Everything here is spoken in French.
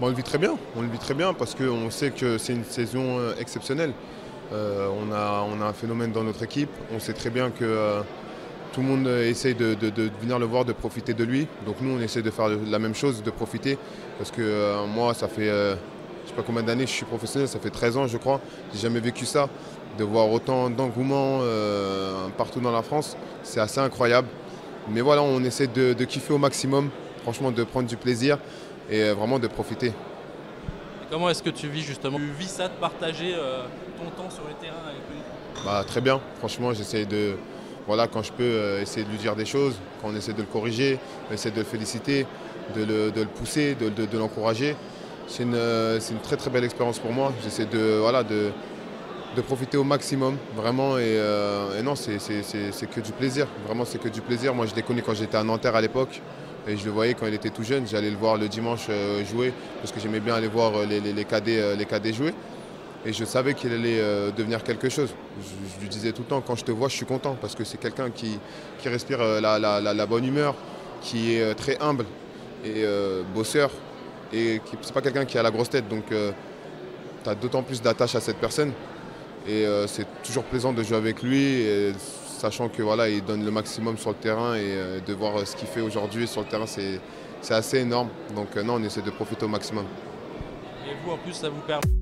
on le vit très bien, on le vit très bien parce qu'on sait que c'est une saison euh, exceptionnelle. Euh, on, a, un phénomène dans notre équipe, on sait très bien que euh, tout le monde essaye de, venir le voir, de profiter de lui. Donc nous, on essaie de faire la même chose, de profiter. Parce que moi, ça fait, je ne sais pas combien d'années je suis professionnel, ça fait 13 ans, je crois. J'ai jamais vécu ça. De voir autant d'engouement partout dans la France, c'est assez incroyable. Mais voilà, on essaie de, kiffer au maximum, franchement, de prendre du plaisir et euh, vraiment de profiter. comment est-ce que tu vis justement? Tu vis ça de partager euh, ton temps sur le terrain avec lui bah, Très bien, franchement j'essaie de, voilà, quand je peux euh, essayer de lui dire des choses, quand on essaie de le corriger, essayer de le féliciter, de le, pousser, de, l'encourager. C'est une, une, très très belle expérience pour moi. J'essaie de, voilà, de, de profiter au maximum, vraiment. Et, non, c'est que du plaisir. Vraiment, c'est que du plaisir. Moi, je l'ai connu quand j'étais à Nanterre à l'époque. Et je le voyais quand il était tout jeune, j'allais le voir le dimanche euh, jouer, parce que j'aimais bien aller voir euh, les, les, cadets, euh, les cadets jouer. Et je savais qu'il allait devenir quelque chose. Je, lui disais tout le temps, quand je te vois, je suis content, parce que c'est quelqu'un qui, respire la, bonne humeur, qui est très humble et bosseur, et n'est pas quelqu'un qui a la grosse tête. Donc tu as d'autant plus d'attache à cette personne. Et c'est toujours plaisant de jouer avec lui sachant que voilà, il donne le maximum sur le terrain et euh, de voir ce qu'il fait aujourd'hui sur le terrain, c'est assez énorme. Donc euh, non, on essaie de profiter au maximum. Et vous, en plus, ça vous permet